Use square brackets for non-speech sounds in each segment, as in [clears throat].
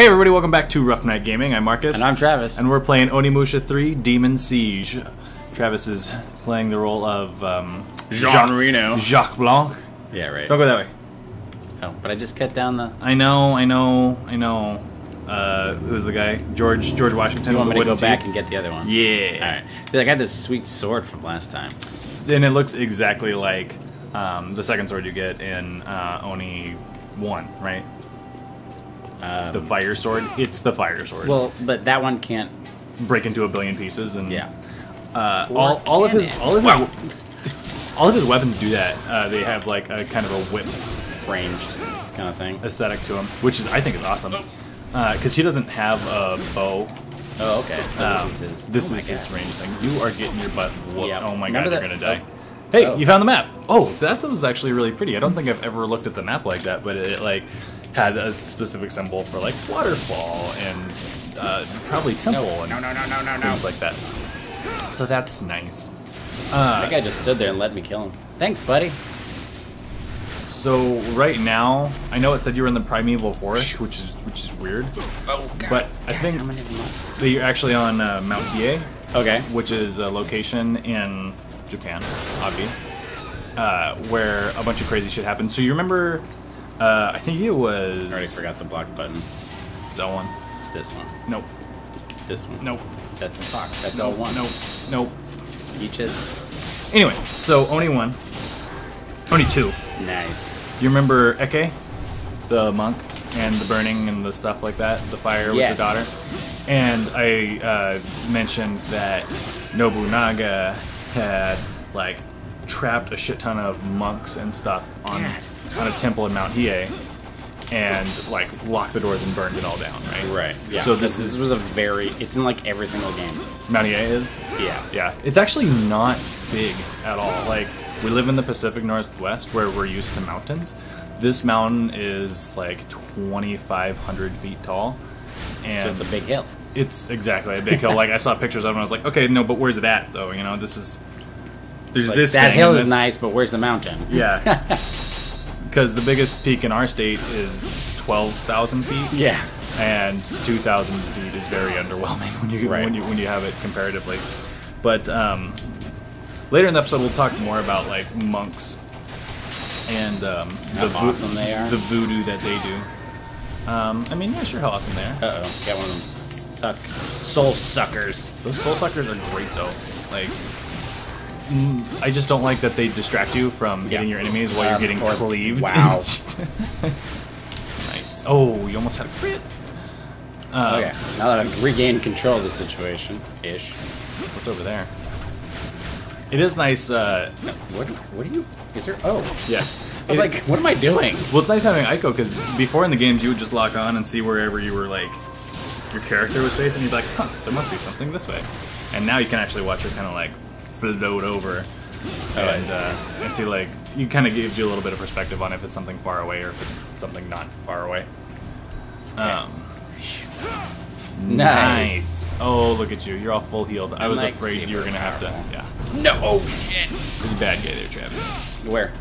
Hey everybody, welcome back to Rough Knight Gaming. I'm Marcus. And I'm Travis. And we're playing Onimusha 3 Demon Siege. Travis is playing the role of um, Jean Jacques, Reno. Jacques Blanc. yeah, right. Don't go that way. Oh, but I just cut down the. I know, I know, I know. Uh, who's the guy? George George Washington. You want with me to go wooden back and get the other one? Yeah. All right. I got this sweet sword from last time. Then it looks exactly like um, the second sword you get in uh, Oni 1, right? Um, The fire sword. It's the fire sword. Well, but that one can't. break into a billion pieces and Yeah. uh, all, all of his it? all of his [laughs] all of his weapons do that. Uh, they have like a kind of a whip Ranged kind of thing. aesthetic to them, which is I think is awesome. Because he doesn't have a bow. Oh, okay. So Um, this is his. this oh is his range thing. You are getting your butt whooped. Yeah. Oh my Remember god, you're gonna die. oh. Hey, Oh. you found the map. Oh, that was actually really pretty. I don't think I've ever looked at the map like that, but it like had a specific symbol for like waterfall and uh, probably temple No, and no, no, no, no, no, no. things like that. So that's nice. Uh, That guy just stood there and let me kill him. Thanks, buddy. So right now, I know it said you were in the primeval forest, which is which is weird, Oh, God. but I think I'm gonna give that you're actually on uh, Mount Hiei, Okay. which is a location in Japan, obvi, uh, where a bunch of crazy shit happened. So you remember? Uh, I think it was I already forgot the block button. that one. It's this one. Nope. This one. Nope. That's a block. That's L one. Nope. Nope. Each is Anyway, so Oni one, Oni two. nice. You remember Eke, the monk, and the burning and the stuff like that, the fire Yes. with the daughter? And I uh, mentioned that Nobunaga had like trapped a shit ton of monks and stuff on God. On a temple in Mount Hiei, and like locked the doors and burned it all down. Right. Right. Yeah. So this is this was a very. It's in like every single game. Mount Hiei is. Yeah. Yeah, it's actually not big at all. Like we live in the Pacific Northwest where we're used to mountains. This mountain is like 2,500 feet tall, and So it's a big hill. it's exactly a big hill. Like I saw pictures of it, and I was like, okay, no, but where's it at though? You know, this is there's Like, this that hill is then- nice, but where's the mountain? Yeah, [laughs] because the biggest peak in our state is 12,000 feet. Yeah. and 2,000 feet is very underwhelming [laughs] when you Right. when you when you have it comparatively. But um, later in the episode, we'll talk more about like monks and um, the awesome the voodoo that they do. Um, I mean, yeah, sure, how awesome they are. Uh oh. Got one of them suck soul suckers. Those soul suckers are great though. Like, I just don't like that they distract you from hitting Yeah. your enemies while Um, you're getting or- cleaved. wow. [laughs] nice. Oh, you almost had a crit. Uh, okay. Now that I've regained control of the situation, ish. What's over there? It is nice. Uh, what? What are you? Is there? Oh. yeah. I was It- like, what am I doing? well, it's nice having Ico because before in the games you would just lock on and see wherever you were like your character was facing. You'd be like, huh, there must be something this way. And now you can actually watch her kind of like float over and uh, and see like you kind of gives you a little bit of perspective on if it's something far away or if it's something not far away. Um, Nice. Oh, look at you! You're all full healed. I I'm, was afraid you were gonna have to. Yeah, No. Oh shit. pretty bad guy there, Travis. Where?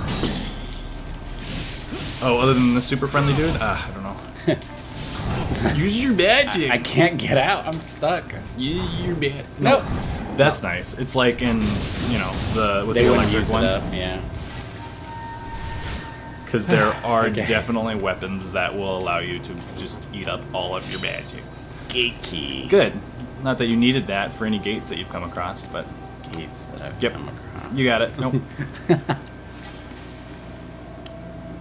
Oh, other than the super friendly dude? Ah, I don't know. [laughs] Use your magic. I can't get out. I'm stuck. Use your magic. Nope. That's nice. It's like in, you know, the with They the wouldn't electric use one. it up. Yeah. Because there [laughs] are Okay. definitely weapons that will allow you to just eat up all of your magics. Gate key. Good. Not that you needed that for any gates that you've come across, but Gates that I've Yep. come across. you got it. Nope. [laughs]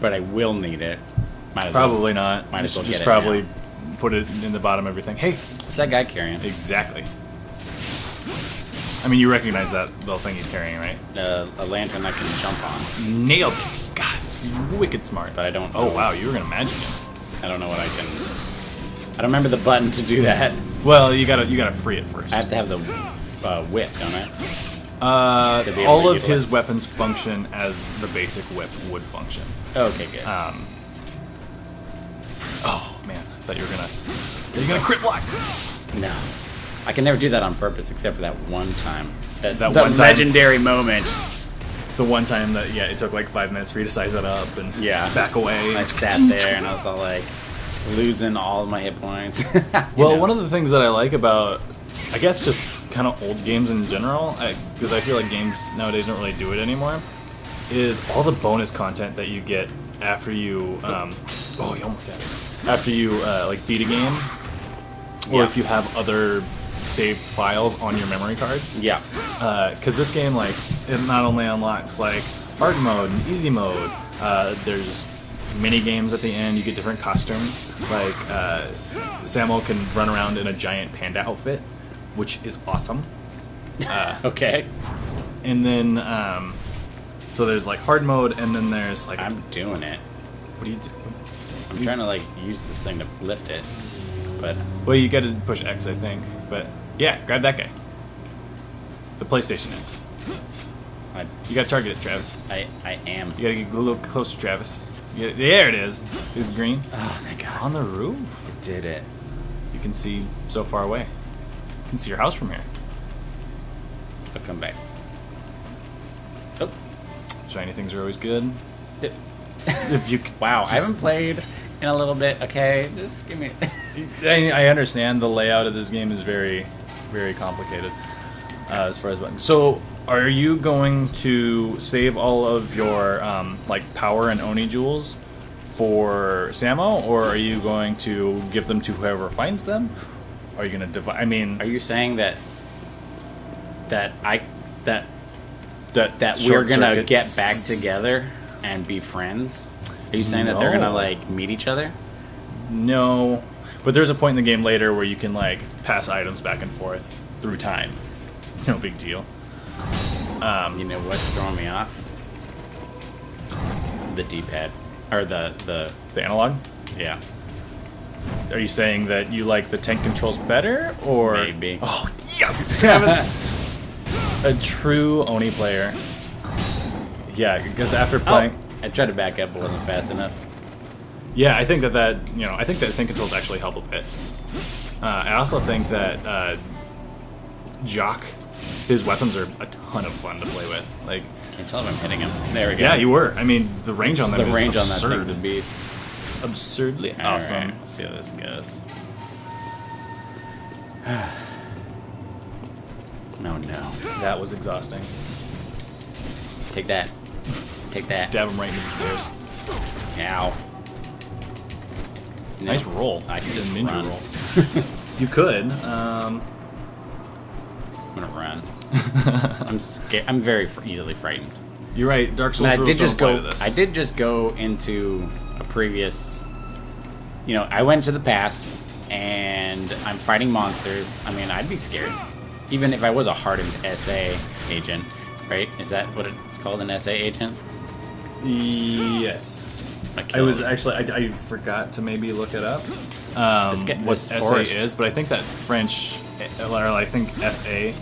But I will need it. Might as well. probably not. Might as well just get it probably put it in the bottom of everything. Hey, What's that guy carrying? exactly. I mean, you recognize that little thing he's carrying, right? Uh, a lantern I can jump on, Nailed it. God, you're wicked smart. but I don't. Oh wow, you were gonna magic him. I don't know what I can. I don't remember the button to do that. Well, you gotta you gotta free it first. I have to have the uh, whip, don't I? Uh, To be able all of his weapons function as the basic whip would function. Okay, good. Um. Oh man, I thought you were gonna. You're gonna crit block. no, I can never do that on purpose, except for that one time. That, That the one time- legendary moment. The one time that yeah, it took like five minutes for you to size that up and Yeah. back away. I sat there and I was all like, losing all of my hit points. [laughs] Well, one of the things that I like about, I guess, just kind of old games in general, because I, feel like games nowadays don't really do it anymore, is all the bonus content that you get after you. Um, oh, you almost had it. After you uh, like beat a game, or Yeah. if you have other saved files on your memory card. yeah, because this game like it not only unlocks like hard mode and easy mode uh, there's mini games at the end you get different costumes like uh, Samuel can run around in a giant panda outfit which is awesome [laughs] okay. and then um, so there's like hard mode and then there's like I'm doing it. what do you do I'm trying to like use this thing to lift it, but well you gotta push X I think but yeah grab that guy the PlayStation X I you gotta target it Travis I, I am. you gotta get a little closer Travis yeah, there it is see it's green Oh, thank God. on the roof I did it. You can see so far away. You can see your house from here. I'll come back. Oh, Shiny things are always good. If you [laughs] wow! I haven't played in a little bit. Okay, just give me. [laughs] I, I understand the layout of this game is very, very complicated uh, as far as buttons. So, are you going to save all of your um, like power and oni jewels for Samo, or are you going to give them to whoever finds them? Are you going to divide? I mean, Are you saying that that I that that that we're gonna get back together and be friends? Are you saying that they're gonna like meet each other? No, but there's a point in the game later where you can like pass items back and forth through time. [laughs] No big deal. Um, You know what's throwing me off? The D-pad or the the the analog. yeah. Are you saying that you like the tank controls better, or Maybe. [laughs] Oh yes, a true Oni player. Yeah, because after playing, Oh, I tried to back up, but wasn't fast enough. Yeah, I think that that you know, I think that tank controls actually help a bit. Uh, I also think that uh, Jock, his weapons are a ton of fun to play with. Like, Can't tell if I'm hitting him. There we go. yeah, you were. I mean, the range on them the is range absurd. on that thing's a beast. absurdly All awesome. right, let's see how this goes. [sighs] no, no. That was exhausting. Take that. Take that. Stab him right into the stairs. Ow. Nice roll. I can just ninja roll. [laughs] you could. Um, I'm gonna run. [laughs] I'm scared. I'm very easily frightened. you're right. Dark Souls I did just go. I did just go into a previous. You know, I went to the past, and I'm fighting monsters. I mean, I'd be scared, even if I was a hardened SA agent, right? Is that what it's called, an SA agent? Yes. I was actually. I, I forgot to maybe look it up. Um, what SA forest. is, but I think that French, or I think SA,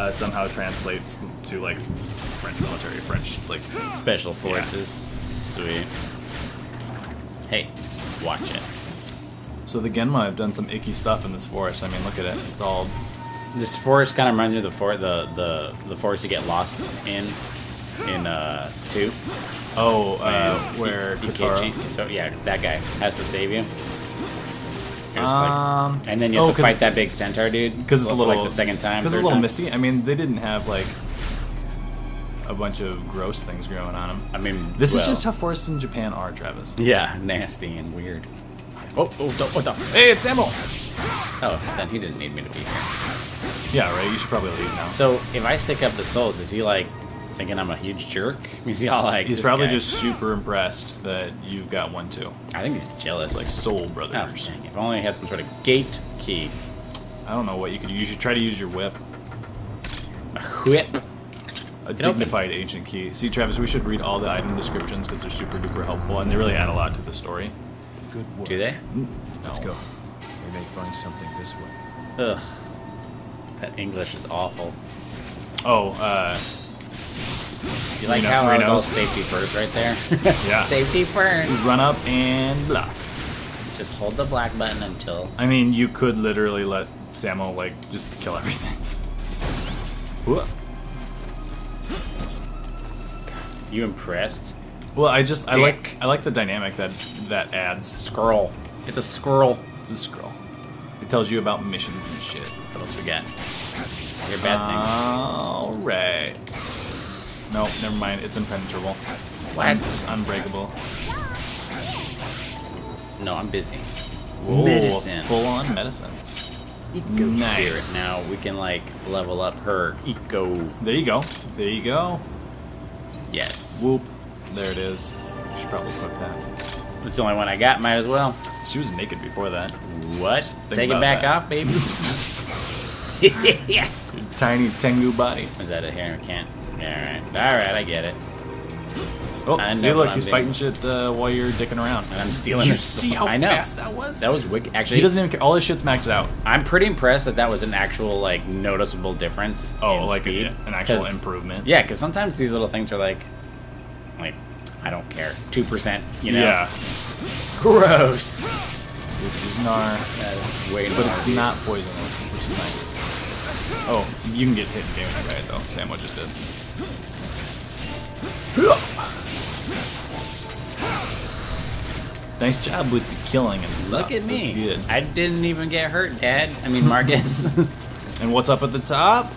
uh, somehow translates to like French military, French like. Special forces. Sweet. Hey, watch it. So the Genma have done some icky stuff in this forest. I mean, look at it. It's all. This forest kind of reminds me of the for the the the forest you get lost in in uh two. Oh, uh, where I-. Ikechi- So yeah, that guy has to save you. Like- Um, and then you oh, have to 'cause- fight that big centaur dude. Because it's a little like the second time. Because it's a little time. misty. I mean, they didn't have like a bunch of gross things growing on them. I mean, This is just how forests in Japan are, Travis. Yeah, nasty and weird. Oh, oh, don't- what the? Hey, it's Samuel. Oh, then he didn't need me to be here. Yeah, right. You should probably leave now. So if I stick up the souls, is he like thinking I'm a huge jerk? Is he all like? He's probably guy- just super impressed that you've got one too. I think he's jealous. Like soul oh, brothers. dang, if only I had some sort of gate key. I don't know what you could. Use. You should try to use your whip. A whip. A open. dignified ancient key. See, Travis, we should read all the item descriptions because they're super duper helpful and they really add a lot to the story. Good work. Do they? Let's go. We may find something this way. Ugh. That English is awful. Oh, uh, You like Reno- how I was all safety first right there? [laughs] Yeah. Safety first. run up and block. Just hold the black button until. I mean, you could literally let Samo like just kill everything. [laughs] Whoa. You impressed? Well, I just I like I like the dynamic that that adds. Scroll. It's a scroll. It's a scroll. It tells you about missions and shit. What else we got? Your bad things. All right. No, never mind. It's impenetrable. What? It's unbreakable. No, I'm busy. Whoa, Medicine. Full on medicine. Eco Nice. Spirit. Now we can like level up her eco. There you go. There you go. Yes. Whoop. There it is. Should probably equip that. It's the only one I got. Might as well. She was naked before that. What? Take it back that. off, baby. [laughs] [laughs] yeah. Tiny Tengu body. Is that it here? I can't. Yeah, all right. All right, I get it. Oh, I see, look, he's I'm fighting shit uh, while you're dicking around. And I'm stealing Did you this- see how I know. fast that was? That was wicked. Actually, He doesn't even care. All his shit's maxed out. I'm pretty impressed that that was an actual like noticeable difference. Oh, in like speed. a, an actual improvement. Yeah, because sometimes these little things are like, like, I don't care, two percent. You know. Yeah. Gross. This is Gnar, That is way but it's deep. not poisonous, which is nice. Oh, you can get hit and damage by it though. Samo just did. Nice job with the killing and stuff. Look at me. That's good. I didn't even get hurt, Dad. I mean, Marcus. [laughs] And what's up at the top?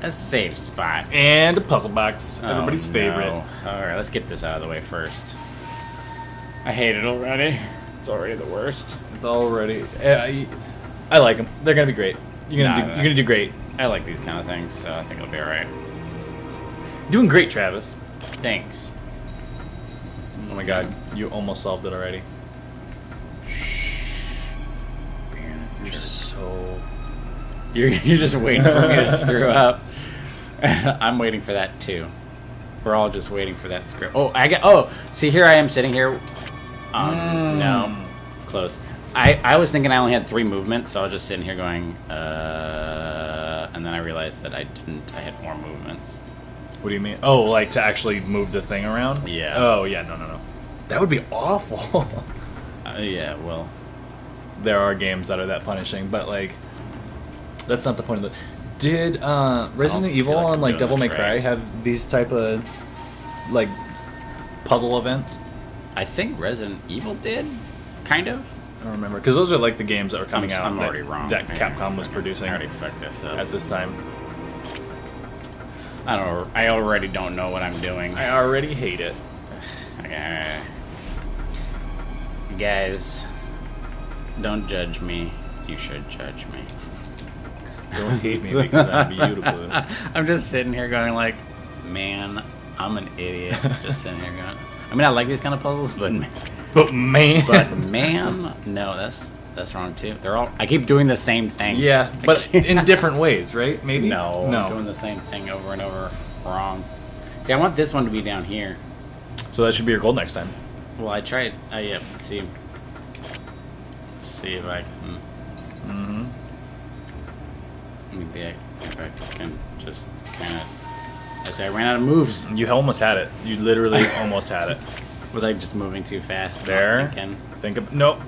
a safe spot. And a puzzle box. Oh, Everybody's no. favorite. All right, let's get this out of the way first. I hate it already. It's already the worst. It's already. Eh, I, I like them. They're gonna be great. You're gonna Nah, do. You're gonna do great. I like these kind of things, so I think it'll be alright. Doing great, Travis. Thanks. Oh my God, you almost solved it already. You're so. You're, you're just waiting for me to [laughs] screw up. [laughs] I'm waiting for that too. We're all just waiting for that screw. Oh, I got. Oh, see, here I am sitting here. Um, no, close. I, I was thinking I only had three movements, so I was just sitting here going, uh, and then I realized that I didn't. I had more movements. What do you mean? Oh, like to actually move the thing around? Yeah. Oh yeah, no, no, no. That would be awful. [laughs] Uh, yeah, well, there are games that are that punishing, but like, that's not the point of the. Did uh, Resident Evil like and like Devil this May Cry have these type of like puzzle events? I think Resident Evil did, kind of. I don't remember because those are like the games that were coming I'm, out I'm that, already wrong. that Capcom was producing I already fucked this up. at this time. I don't. I already don't know what I'm doing. I already hate it. Okay. Guys, don't judge me. You should judge me. Don't hate me [laughs] because I'm beautiful. [laughs] I'm just sitting here going like, man, I'm an idiot. just sitting here going. I mean, I like these kind of puzzles, but But man, but man, [laughs] no, that's that's wrong too. They're all. I keep doing the same thing. yeah, but in [laughs] different ways, right? Maybe no, no. I'm doing the same thing over and over. Wrong. See, I want this one to be down here. So that should be your goal next time. Well, I tried. Uh, yeah, see. See if I can. Mm-hmm. Maybe I, if I can just kind of. I say I ran out of moves. You almost had it. You literally [laughs] almost had it. Was I just moving too fast? There. thinking? Think of nope.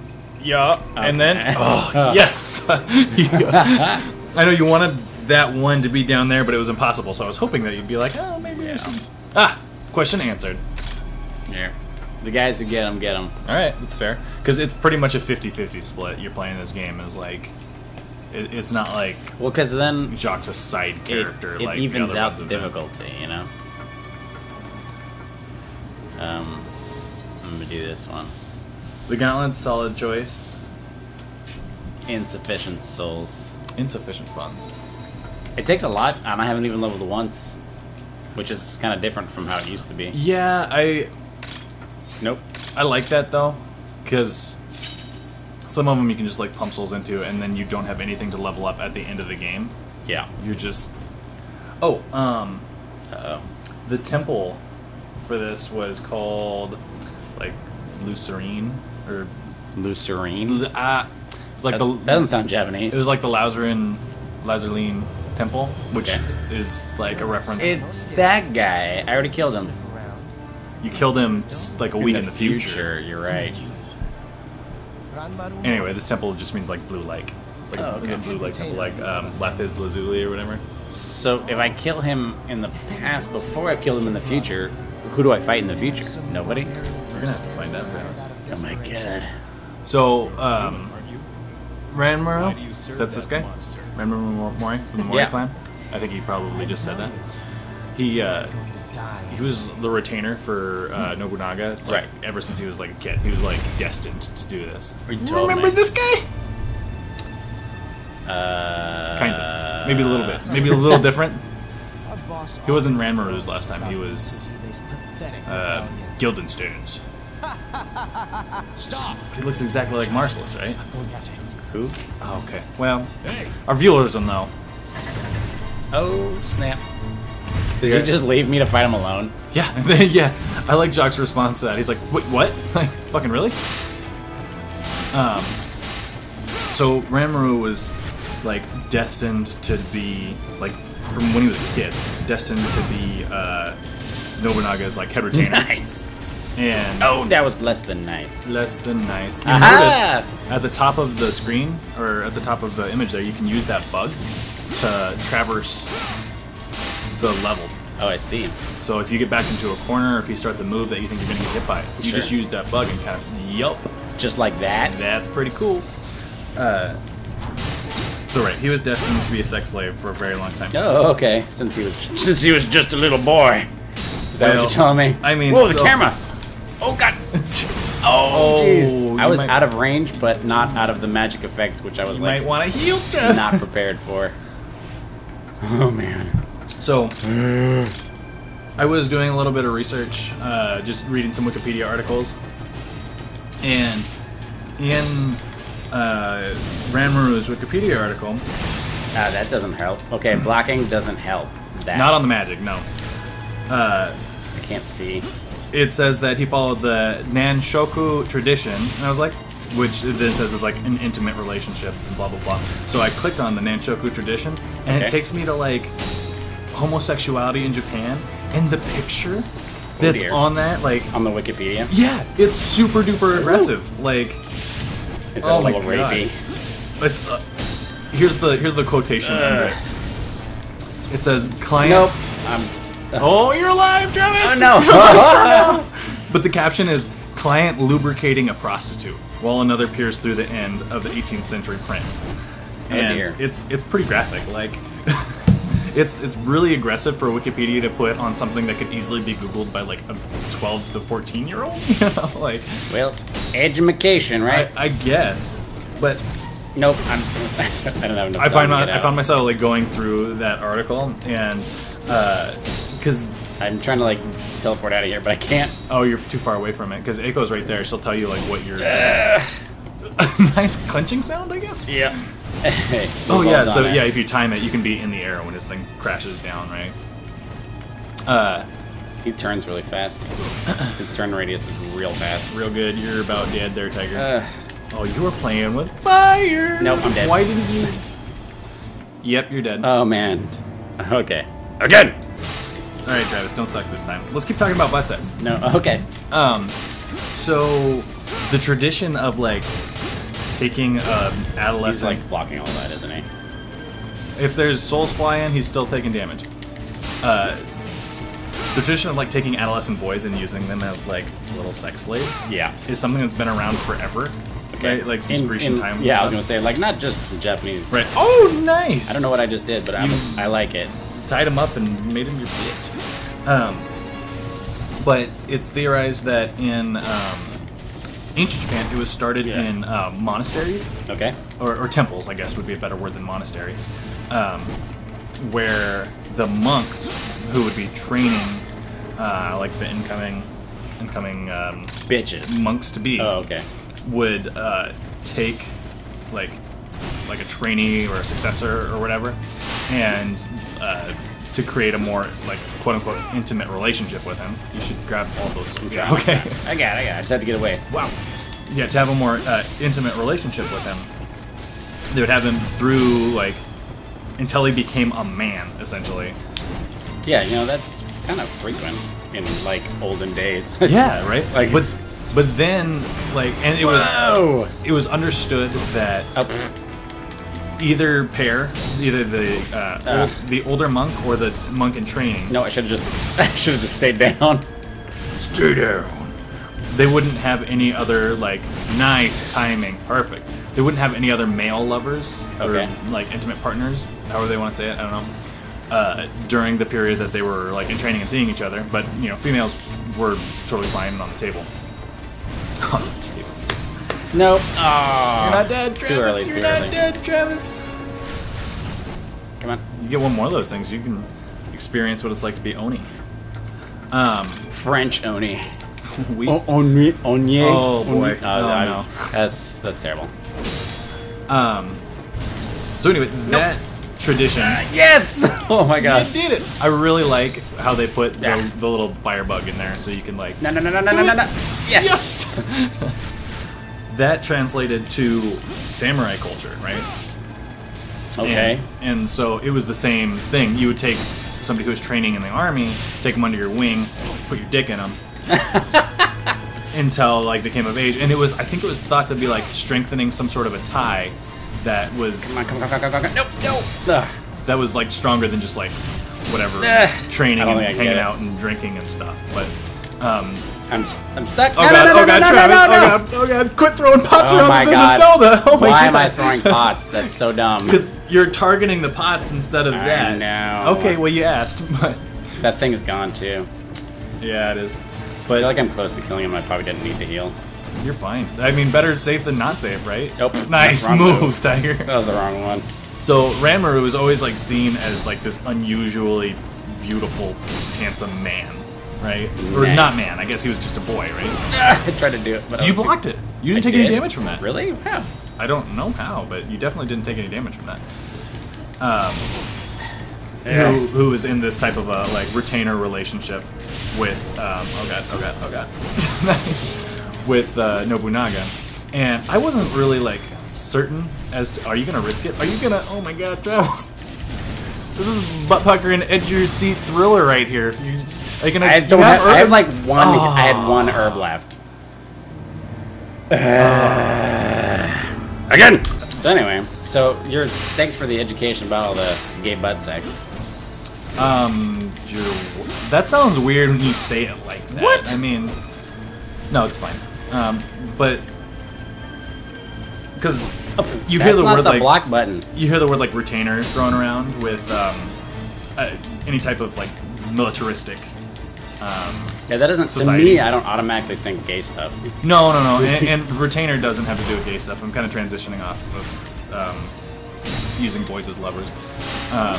Yeah, and then Okay. oh [laughs] yes. [laughs] I know you wanted that one to be down there, but it was impossible. So I was hoping that you'd be like, oh, maybe I should. Ah, question answered. Yeah. The guys who get them, get them. All right, that's fair. Because it's pretty much a 50-50 split. You're playing this game as like, it, it's not like Well, because then Jock's a side character. it like evens the out the difficulty, you know? Um, I'm going to do this one. The Gauntlet's solid choice. Insufficient souls. Insufficient funds. It takes a lot, and I haven't even leveled once. Which is kind of different from how it used to be. Yeah, I Nope. I like that though, because some of them you can just like pump souls into, and then you don't have anything to level up at the end of the game. Yeah. You just oh, um, Uh-oh. the temple for this was called like Lucerine or Lucerine. ah, it was like That the doesn't sound Japanese. it was like the Lazarin Lazarline temple, which Okay. is like a reference. It's that guy. I already killed him. You killed him like a week in the, future. You're right. Anyway, this temple just means like blue lake. It's like Oh, okay. blue lake temple, like um, Lapis Lazuli or whatever. So if I kill him in the past before I kill him in the future, who do I fight in the future? Nobody. We're gonna have to find out. Oh my god. So, um, Aren't? Ranmaru, Why do you serve that's this guy? monster? Ranmaru Mori from the Mori Yeah. clan? I think he probably just said that. He, uh, he was the retainer for uh, Nobunaga, like, Right. ever since he was like a kid. He was like destined to do this. You Remember this guy? Uh, Kind of. Maybe a little bit. Maybe a [laughs] little different. He wasn't often Ranmaru's last time. He was this pathetic uh, rebellion. Guildenstern's. Stop! He looks exactly like Marcellus, right? I'm going after him. Who? Oh, okay. Well, Hey! our viewers will know. Oh snap! Did Yeah. you just leave me to fight him alone? Yeah, [laughs] yeah. I like Jock's response to that. He's like, "Wait, what? [laughs] Like, fucking really?" Um. So Ranmaru was like destined to be like from when he was a kid, destined to be uh, Nobunaga's like head retainer. [laughs] Nice. And Oh, that was less than nice. less than nice. You Aha! notice at the top of the screen or at the top of the image there, you can use that bug to traverse the level. Oh, I see. So if you get back into a corner, or if he starts a move that you think you're gonna get hit by, you Sure. just use that bug and kind of yup. Just like that. That's pretty cool. Uh, so right, he was destined to be a sex slave for a very long time. Oh, okay. Since he was since he was just a little boy. Is that Well, what you're telling me? I mean, whoa, the camera. Oh God. [laughs] oh, Oh, jeez. I was might- out of range, but not out of the magic effect, which I was You like might want to heal. [laughs] Not [laughs] prepared for. Oh man. So, I was doing a little bit of research, uh, just reading some Wikipedia articles, and in uh, Ranmaru's Wikipedia article, Ah, that doesn't help. Okay, blocking doesn't help. That not on the magic, no. Uh, I can't see. It says that he followed the Nanshoku tradition, and I was like, which then says is like an intimate relationship and blah blah blah. So I clicked on the Nanshoku tradition, and it takes me to like homosexuality in Japan, and the picture that's on that, like, On the Wikipedia, yeah, it's super duper aggressive. Like, is it Oh a my little God. rapey? it's uh, here's the here's the quotation under it. It says client. Nope. I'm. [laughs] Oh, you're alive, Travis. Oh no! [laughs] [laughs] But the caption is client lubricating a prostitute while another peers through the end of the 18th century print. And Oh, dear. it's it's pretty graphic. Like it's it's really aggressive for Wikipedia to put on something that could easily be googled by like a 12 to 14 year old. You know, like well, education, right? I, I guess. But nope. I'm. I don't have enough. I time find my, I found myself like going through that article and uh, because I'm trying to like teleport out of here, but I can't. oh you're too far away from it because Aiko's right there. She'll tell you like what you're. [sighs] [laughs] nice clenching sound, I guess. Yeah. [laughs] Hey, Oh yeah, so yeah, if you time it, you can be in the air when this thing crashes down, right? Uh, He turns really fast. [clears throat] His turn radius is real fast. real good. You're about dead there, Tiger. Uh, oh, you were playing with fire. Nope, I'm dead. Why didn't you? Yep, you're dead. oh man. Okay. Again. All right, Travis, don't suck this time. Let's keep talking about butt sex. No. Okay. Um, so the tradition of like taking um, He's adolescent, like blocking all that, isn't he? if there's souls fly in, he's still taking damage. Uh, the tradition of like taking adolescent boys and using them as like little sex slaves Yeah. is something that's been around forever. Okay. Right? Like since In- Grecian in- time. Yeah, I was gonna say like not just Japanese. Right. Oh, nice. I don't know what I just did, but I'm, I like it. tied him up and made him your bitch. Um, but it's theorized that in um, ancient Japan, it was started Yeah. in uh, monasteries Okay. or, or temples, I guess would be a better word than monastery, um, where the monks who would be training, uh, like the incoming incoming um, Bitches. monks to be, Oh, okay. would uh, take like like a trainee or a successor or whatever, and uh, to create a more like quote unquote intimate relationship with him. You should grab all those. Yeah. Okay. I got it. I got it. I just had to get away. Wow. Yeah, to have a more uh, intimate relationship with him, they would have him through like until he became a man, essentially. Yeah, you know that's kind of frequent in like olden days. [laughs] Yeah, right. Like, but but then like, and it was Whoa. it was understood that Oh. Either pair, either the uh, Uh. old, the older monk or the monk in training, no, I should have just [laughs] I should have just stayed down. stay down, they wouldn't have any other like nice timing, perfect. They wouldn't have any other male lovers Okay. or like intimate partners, however they want to say it. I don't know. Uh, during the period that they were like in training and seeing each other, but you know, females were totally fine on the table. [laughs] on the table. Nope. Oh, You're not dead, Too Travis. early, You're too not early. dead, Travis. Come on. You get one more of those things, you can experience what it's like to be Oni. Um, French Oni. [laughs] we O- Oni. Onye. Oh, boy. Oni- Oh, I- no. That's that's terrible. Um. So anyway, that tradition. [laughs] Yes. [laughs] Oh my I god. did it. I really like how they put the, Yeah. the little firebug in there, so you can like. No no no no no no no. no. Yes. That translated to samurai culture, right? Okay. And, and so it was the same thing. You would take somebody who was training in the army, take them under your wing, put your dick in them. [laughs] until like they came of age, and it was I think it was thought to be like strengthening some sort of a tie that was Come on, come on, come on, come on. Nope, nope. Ugh. that was like stronger than just like whatever training and hanging out and drinking and stuff. But um, I'm I'm stuck. oh no, god, no, oh, no, oh god, Travis, oh god, oh god, quit throwing pots Oh around. This god. isn't Zelda. Oh my Why god. am I throwing pots? That's so dumb. [laughs] Because you're targeting the pots instead of I that. know. Okay, well you asked, [laughs] but That thing is gone too. yeah, it is. I But feel like I'm close to killing him. I probably didn't need to heal. you're fine. I mean, better safe than not safe, right? Nope. [laughs] Nice move, move. Tiger. That was the wrong one. So Ranmaru was always like seen as like this unusually beautiful, handsome man, right? Or Nice. not man. I guess he was just a boy, right? [laughs] I tried to do it, but I You was too- blocked it. You didn't I take any damage from that. Really? Wow. I don't know how, but you definitely didn't take any damage from that. Um, [sighs] Yeah. who, who is in this type of a like retainer relationship with um, oh god, oh god, oh god, nice [laughs] with uh, Nobunaga, and I wasn't really like certain as to are you gonna risk it? Are you gonna? Oh my god, Travis. [laughs] This is butt pucker and edge of your seat thriller right here. You, are you gonna? I you don't have. I have like one. I had Oh. one herb left. Again. So anyway, so you're thanks for the education about all the gay butt sex. Um, you're, that sounds weird when you say it like that. What? I mean, no, it's fine. Um, but because you hear That's the not word the like block button. you hear the word like retainer thrown around with um, uh, any type of like militaristic. Um, Yeah, that doesn't. Society. To me, I don't automatically think gay stuff. no, no, no, and, and retainer doesn't have to do with gay stuff. I'm kind of transitioning off of um, using boys as lovers. Um,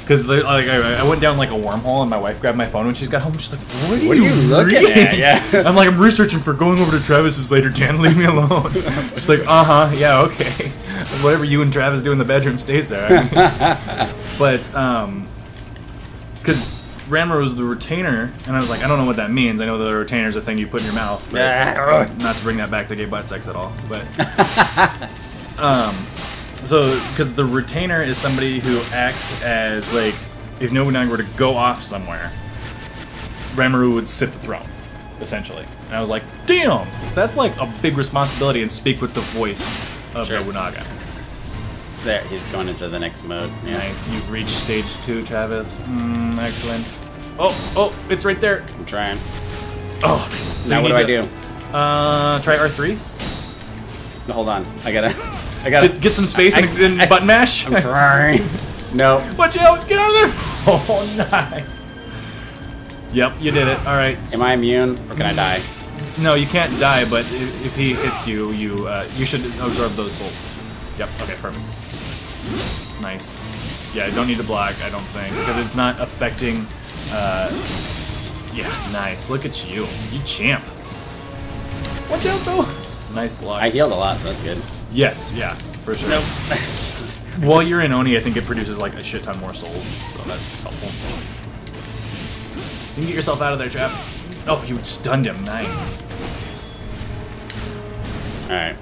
because like I, I went down like a wormhole and my wife grabbed my phone when she's got home. She's like, "What are, What are you looking reading?" at? Yeah. [laughs] I'm like, "I'm researching for going over to Travis's later. Dan, leave me alone." [laughs] She's like, "Uh huh, yeah, okay. [laughs] Whatever you and Travis do in the bedroom stays there." I mean, but um, because Ranma was the retainer, and I was like, I don't know what that means. I know that a retainer is a thing you put in your mouth. but- not to bring that back to gay butt sex at all, but [laughs] um, so because the retainer is somebody who acts as like if Nobunaga were to go off somewhere, Ranmaru would sit the throne, essentially. And I was like, damn, that's like a big responsibility and speak with the voice of Sure. Nobunaga. There, he's going into the next mode. Yeah. Nice, you've reached stage two, Travis. Mm, excellent. Oh, oh, it's right there. I'm trying. Oh. So now what do need I do? Uh, try R three. Hold on. I gotta. I gotta. Get, get some space I- and, and I- button mash. I'm trying. [laughs] no. Watch out! Get out of there! [laughs] Oh, nice. Yep, you did it. All right. Am I immune or can I die? No, you can't die, but if, if he hits you, you uh, you should absorb those souls. Yep. Okay. Perfect. Nice. Yeah, I don't need to block. I don't think because it's not affecting. Uh, yeah. Nice. Look at you. You champ. Watch out though. Nice block. I healed a lot, so that's good. yes. Yeah. For sure. Nope. [laughs] [laughs] While you're in Oni, I think it produces like a shit ton more souls, so that's helpful. You can get yourself out of there, Trap. Oh, you stunned him. Nice. All right.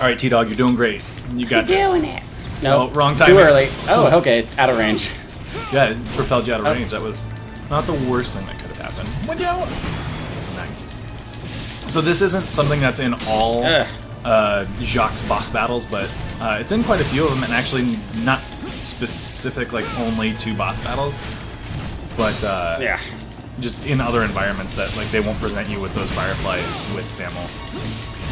All right, T Dog, you're doing great. You got this. Doing it. No, Oh, wrong time. Too early. Oh, okay. Out of range. Yeah, it propelled you out of range. That was not the worst thing that could have happened. Watch out. Nice. So this isn't something that's in all uh, Jacques boss battles, but uh, it's in quite a few of them, and actually not specific, like only to boss battles. But uh, Yeah. just in other environments that like they won't present you with those fireflies with Samuel,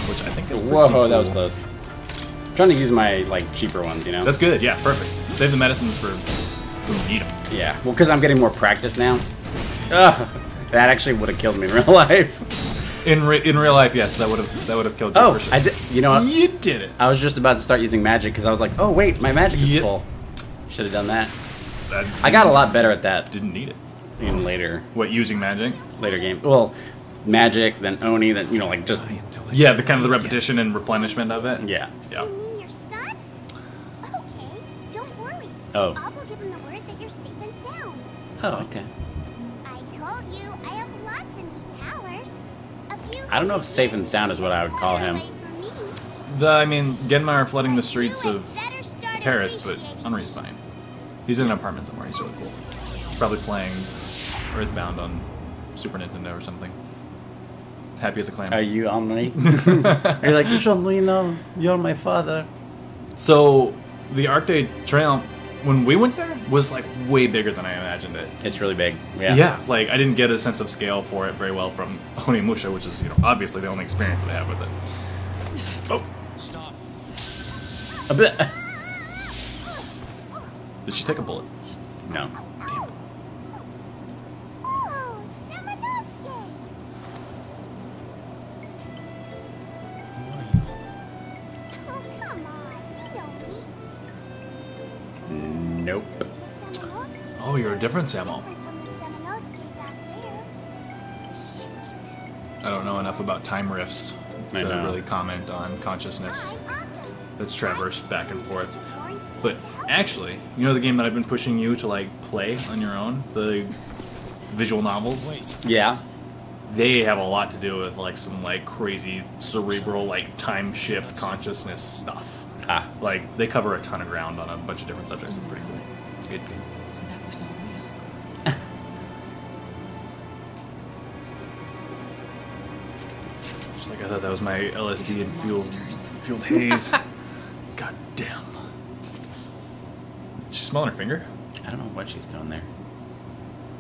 which I think is pretty Whoa, that was close. I'm trying to use my like cheaper ones, you know. That's good. Yeah, perfect. Save the medicines for when need them. yeah. Well, because I'm getting more practice now. Ugh, that actually would have killed me in [laughs] real life. In re- in real life, yes, that would have that would have killed you Oh, for sure. I did. You know what? You did it. I was just about to start using magic because I was like, oh wait, my magic is Yep. full. Should have done that. That I got a lot better at that didn't need it. in later What using magic? later game. Well, magic, then oni, then you know like just Yeah, the kind of the you again. repetition and replenishment of it. yeah. Yeah. You mean your son? Okay, don't worry. Oh. I'll go give him the word that you're safe and sound. Oh, okay. I told you I have lots of neat powers. A few I don't know if safe and sound is what I would call him. Away from me. The I mean, Genma flooding the streets of Paris, but Henri's fine. He's in an apartment somewhere. He's really cool. Probably playing Earthbound on Super Nintendo or something. Happy as a clam. Are you Henri? [laughs] [laughs] You're like, you Jean-Louis, you're my father. So the Arcade Trail, when we went there, was like way bigger than I imagined it. It's really big. Yeah. Yeah, like I didn't get a sense of scale for it very well from Onimusha, which is you know obviously the only experience that I have with it. Oh, Stop. A bit. did she take a bullet? No. Nope. Oh, you're a different is Samo. Different from the Samanosuke back there. Shoot. I don't know enough about time rifts to know. really comment on consciousness I'm Akka. that's traversed back and forth. But actually, you know the game that I've been pushing you to like play on your own, the visual novels. Yeah. They have a lot to do with like some like crazy cerebral like time shift consciousness stuff. Ah. Like they cover a ton of ground on a bunch of different subjects. It's pretty cool. Good, good. So that was all real. [laughs] Just like I thought that was my LSD and fueled Monsters. fueled haze. [laughs] God damn. She's smelling her finger? I don't know what she's doing there.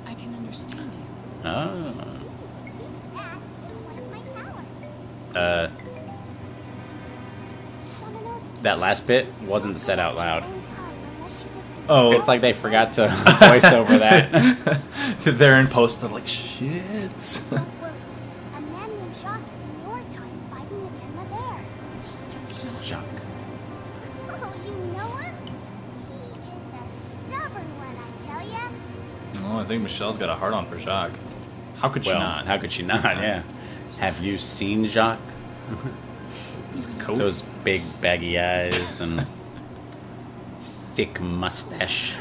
I can understand you. Oh. Beat that. It's one of my powers. Uh, Samanosuke. That last bit wasn't said out loud. Own time unless you defeat Oh, It's like they forgot to [laughs] voice over that. [laughs] they're in post. They're like, shit. Don't worry. A man named Jacques [laughs] is in your time fighting the Genma there. Jacques. Oh, you know him? He is a stubborn one, I tell ya. Oh, I think Michelle's got a hard on for Jacques. How could she not? how could she not? Yeah. Have you seen Jacques? His coat? Those big baggy eyes and [laughs] thick mustache.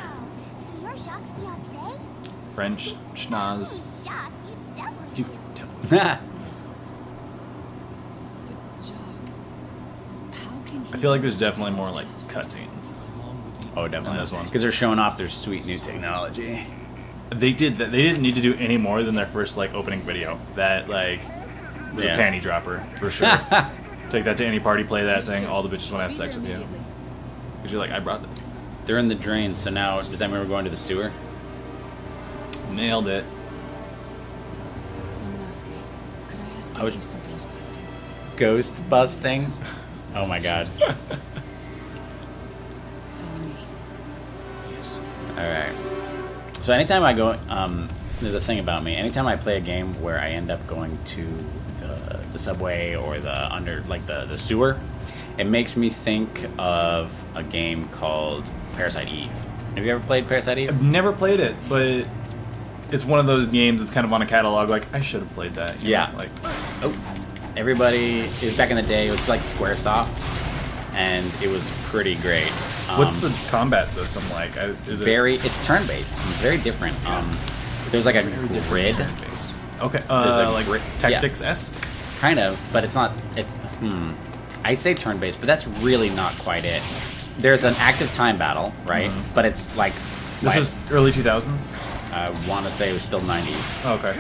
So you're Jacques' fiancé? French schnoz. Oh, Jacques, you definitely You do. definitely. [laughs] Yes. But Jock, how can he I feel like there's definitely more like past? cutscenes. Along with the Oh, definitely. this one. Because they're showing off their sweet new technology. They did that. They didn't need to do any more than their first like opening video. That like was Yeah. a panty dropper for sure. [laughs] Take that to any party, play that thing. All the bitches want to have sex with you because you're like, I brought this. They're in the drain, so now does that mean we're going to the sewer? Nailed it. Samanosuke, could I ask I you was- to do some ghost busting? Ghost busting? Oh my god. Follow me. yes. Alright. So anytime I go, um, there's a thing about me. Anytime I play a game where I end up going to the, the subway or the under, like the, the sewer, it makes me think of a game called Parasite Eve. Have you ever played Parasite Eve? I've never played it, but it's one of those games that's kind of on a catalog. Like I should have played that. Yeah. know, Like Oh, everybody. It was back in the day. It was like SquareSoft, and it was pretty great. what's Um, the combat system like? Is it very? It's turn-based. It's very different. Um, there's like a grid? Okay. Uh, like grid- Tactics esque. kind of, but it's not. It's hmm. I say turn-based, but that's really not quite it. There's an active time battle, right? But it's like This like, is early 2000s. I want to say it was still 90s Okay.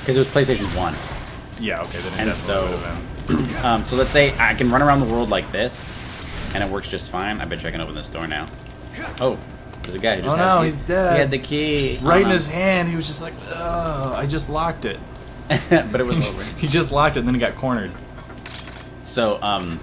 because it was PlayStation One. Yeah. Okay. Then it And so- would have been. [clears throat] Um, so let's say I can run around the world like this, and it works just fine. I bet you I can open this door now. Oh, There's a guy who just Oh, had no, the- he's dead. He had the key. Right in his hand, he was just like, "Oh, I just locked it." [laughs] but it was over. [laughs] he just locked it, and then he got cornered. So, um.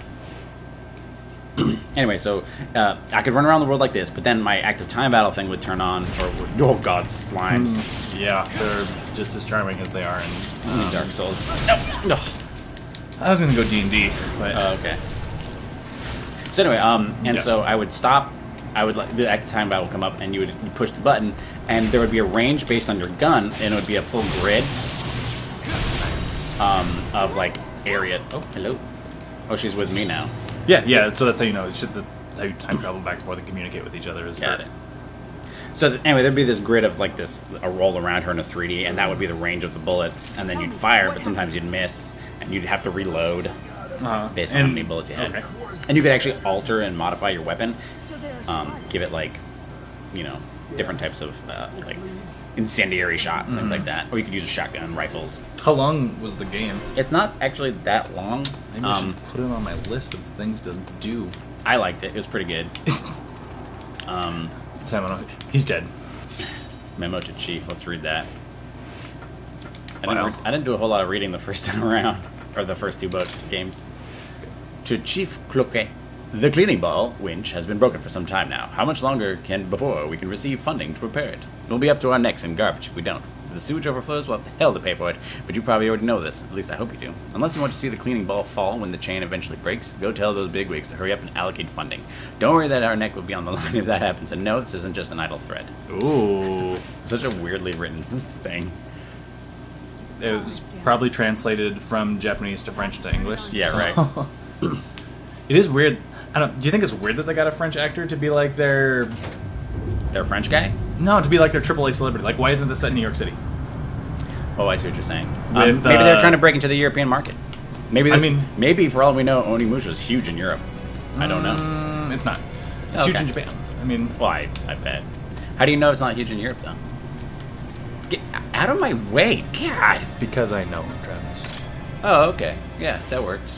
[clears throat] anyway, so uh, I could run around the world like this, but then my active time battle thing would turn on, or would, oh god, slimes, Yeah, they're just as charming as they are in. in Dark Souls. No, no. I was gonna go D and D, but Oh, okay. So anyway, um, and Yeah. so I would stop. I would like the active time battle would come up, and you would you push the button, and there would be a range based on your gun, and it would be a full grid. Um, of like area. Oh, hello. Oh, she's with me now. yeah, yeah. So that's how you know. It should the, how you time travel back and forth and communicate with each other is Got it. So th- anyway, there'd be this grid of like this a roll around her in a 3D, and that would be the range of the bullets, and then you'd fire, but sometimes you'd miss, and you'd have to reload Uh-huh. based on how many bullets you had. okay. And you could actually alter and modify your weapon, um, give it like, you know, different types of uh, like incendiary shots, things like that, or you could use a shotgun, rifles. How long was the game? It's not actually that long. Maybe I Um, should put it on my list of things to do. I liked it. It was pretty good. [laughs] um, Salmon, he's dead. Memo to Chief. Let's read that. I didn't, Wow. re- I didn't do a whole lot of reading the first [laughs] time around, or the first two books games. To Chief Cloquet. The cleaning ball winch has been broken for some time now. How much longer can before we can receive funding to repair it? We'll be up to our necks in garbage if we don't. If the sewage overflows, we'll have to hell to pay for it. But you probably already know this. At least I hope you do. Unless you want to see the cleaning ball fall when the chain eventually breaks, go tell those bigwigs to hurry up and allocate funding. Don't worry that our neck will be on the [laughs] line if that happens. And no, this isn't just an idle threat. Ooh. [laughs] Such a weirdly written [laughs] thing. It was probably translated from Japanese to French to English. Yeah, so- right. It is weird. I don't. Do you think it's weird that they got a French actor to be like their They're French guy? no to be like their AAA celebrity? Like, why isn't this set in New York City? Oh, I see what you're saying. Um, With, maybe they're uh, trying to break into the European market. Maybe I mean- maybe for all we know, Onimusha is huge in Europe. I don't know. Mm, it's not. It's huge in Japan. I mean, Well, I, I bet. How do you know it's not huge in Europe, though? Get out of my way, God. because I know Travis. Oh, okay. Yeah, that works.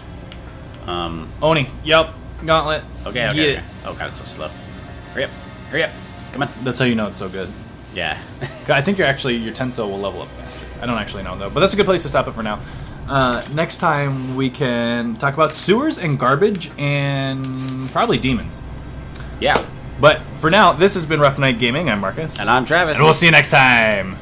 Um. Oni. Yep. Gauntlet. Okay. Okay. Get okay. Oh God, it's so slow. Hurry up! Hurry up! Come on. That's how you know it's so good. Yeah. [laughs] I think you're actually your Tenso will level up faster. I don't actually know though, but that's a good place to stop it for now. Uh, next time we can talk about sewers and garbage and probably demons. yeah. But for now, this has been Rough Knight Gaming. I'm Marcus, And I'm Travis. and we'll see you next time.